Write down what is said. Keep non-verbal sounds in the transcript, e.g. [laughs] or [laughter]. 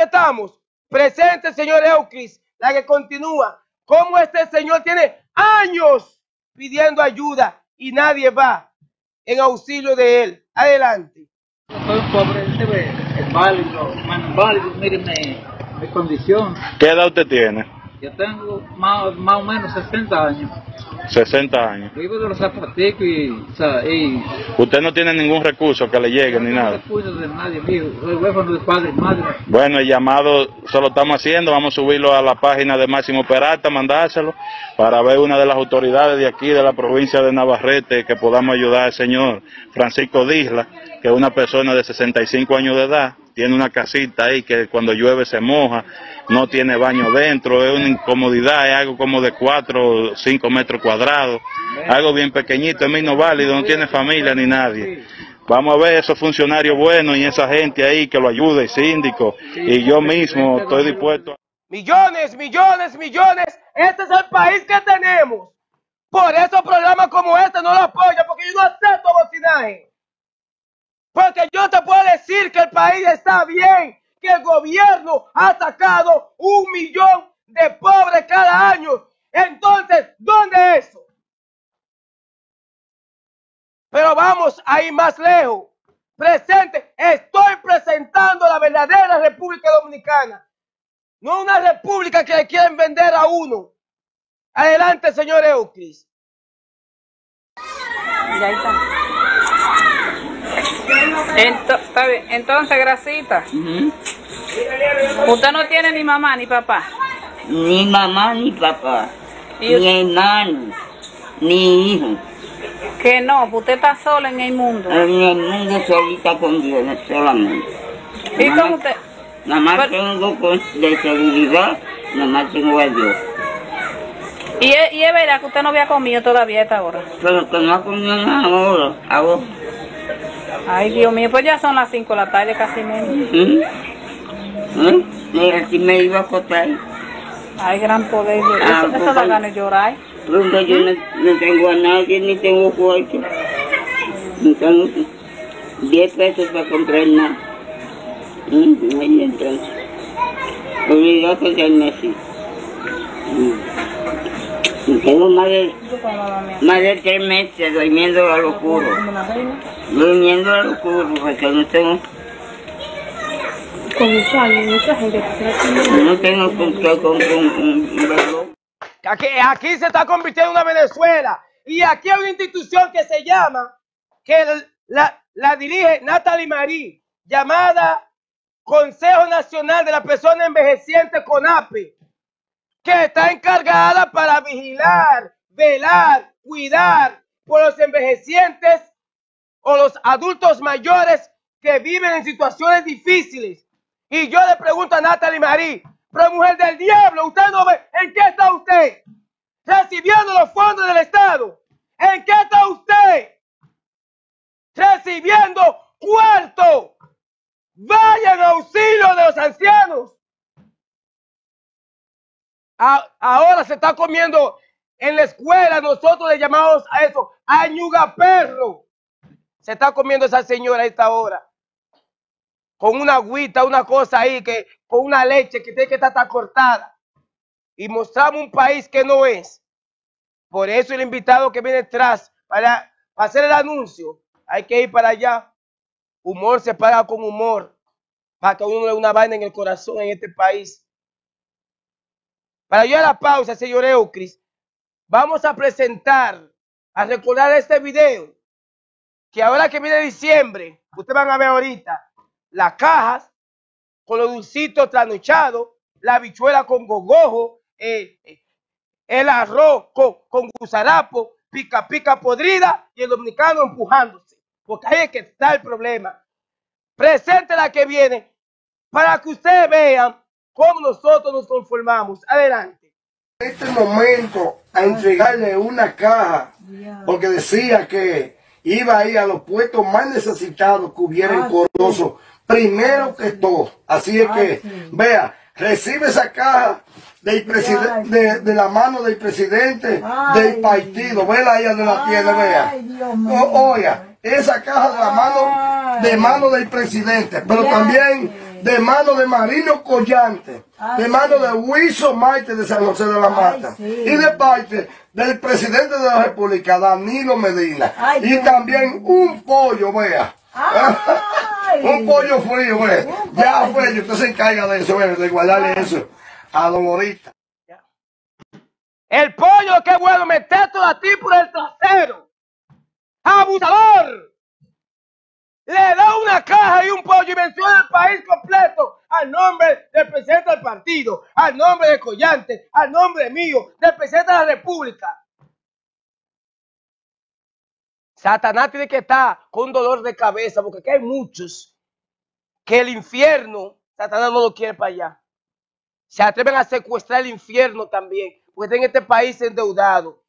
que estamos. Presente, señor Eucris, la que continúa. Cómo este señor tiene años pidiendo ayuda y nadie va en auxilio de él. Adelante. Soy un pobre, este ve, es válido, mano, válido, mírenme mi condición. ¿Qué edad usted tiene? Yo tengo más, más o menos 60 años. 60 años. Vivo de los zapaticos y, o sea, y Usted no tiene ningún recurso que le llegue ni no nada. recursos de nadie, mijo. Soy huérfano de padre y madre. Bueno, el llamado solo estamos haciendo, vamos a subirlo a la página de Máximo Peralta, mandárselo, para ver una de las autoridades de aquí, de la provincia de Navarrete, que podamos ayudar al señor Francisco Disla, que es una persona de 65 años de edad, tiene una casita ahí que cuando llueve se moja, no tiene baño dentro, es una incomodidad, es algo como de 4 o 5 metros cuadrados, algo bien pequeñito, es no válido, no tiene familia ni nadie. Vamos a ver esos funcionarios buenos y esa gente ahí que lo ayude, síndico, y yo mismo estoy dispuesto. Millones, millones, millones. Este es el país que tenemos. Por eso programas como este no lo apoyan, porque yo no acepto bocinaje. Porque yo te puedo decir que el país está bien, que el gobierno ha sacado un millón de pobres cada año. Entonces, ¿dónde es eso? Pero vamos a ir más lejos. Presente, estoy presentando la verdadera República Dominicana. No una república que le quieren vender a uno. Adelante, señor Euclis. Ya ahí está. Ento- está bien. Entonces, Grasita, usted no tiene ni mamá ni papá. Ni mamá ni papá, Y- ni hermano, ni hijo. Que no, usted está sola en el mundo. En el mundo solita con Dios solamente. ¿Y Nada cómo usted? Nada más Pero- tengo con, de seguridad, nada más tengo a Dios. Y es, y es verdad que usted no había comido todavía a esta hora. Pero que no ha comido nada ahora, ahora. Ay, Dios mío, pues ya son las 5 de la tarde, casi menos. ¿Mm? ¿Eh? Y así me iba a acostar. Ay, gran poder. Ah, Eso, eso da pues, ganas de llorar. Porque yo no, no tengo a nadie, ni tengo cuarto. No tengo 10 pesos para comprar nada. ¿Mm? Y entonces, obligado a contarme así. Tengo más de, más de tres meses durmiendo a lo oscuro. Durmiendo a lo oscuro, porque no tengo, no tengo con qué comprar un, un, un. Aquí, aquí se está convirtiendo en una Venezuela. Y aquí hay una institución que se llama, que la, la dirige Natalie Marí, llamada Consejo Nacional de la Persona Envejeciente CONAPE, que está encargada para vigilar, velar, cuidar por los envejecientes o los adultos mayores que viven en situaciones difíciles. Y yo le pregunto a Natalie Marí, pero mujer del diablo, usted no ve, ¿en qué está usted? Recibiendo los fondos del Estado. ¿En qué está usted? Recibiendo cuarto. Vaya en auxilio de los ancianos. Ahora se está comiendo en la escuela, nosotros le llamamos a eso añuga perro. Se está comiendo esa señora a esta hora. Con una agüita, una cosa ahí, que, con una leche que tiene que estar cortada. Y mostramos un país que no es. Por eso el invitado que viene detrás, para, para hacer el anuncio, hay que ir para allá. Humor se paga con humor. Para que uno le una vaina en el corazón en este país. Para yo a la pausa, señor Eucris, vamos a presentar, a recordar este video, que ahora que viene diciembre, ustedes van a ver ahorita, las cajas con los dulcitos trasnochados, la habichuela con gogojo, eh, eh, el arroz con, con gusarapo, pica pica podrida y el dominicano empujándose. Porque ahí es que está el problema. Presente la que viene para que ustedes vean cómo nosotros nos conformamos. Adelante. En este momento a entregarle una caja porque decía que iba a ir a los puestos más necesitados que hubiera en Corozo primero que todo. Así es que, vea, recibe esa caja del de, de la mano del presidente del partido. Vela ahí donde la tiene, vea. O- oiga, esa caja de la mano de mano del presidente, pero también de mano de Marino Collante, Ay, de mano sí. de Wilson Maite de San José de la Mata sí. y de parte del presidente de la República, Danilo Medina. Ay, y también un pollo, vea. Ay. [laughs] un pollo frío, vea. Ya, pues, usted se encarga de eso, vea, de guardarle eso a Don Morita. El pollo, qué bueno, metértelo a ti por el trasero. ¡Abusador! Le da una caja y un pollo y menciona el país completo al nombre del presidente del partido, al nombre de Collante, al nombre mío, del presidente de la República. Satanás tiene que estar con dolor de cabeza porque aquí hay muchos que el infierno, Satanás no lo quiere para allá. Se atreven a secuestrar el infierno también, porque en este país endeudado.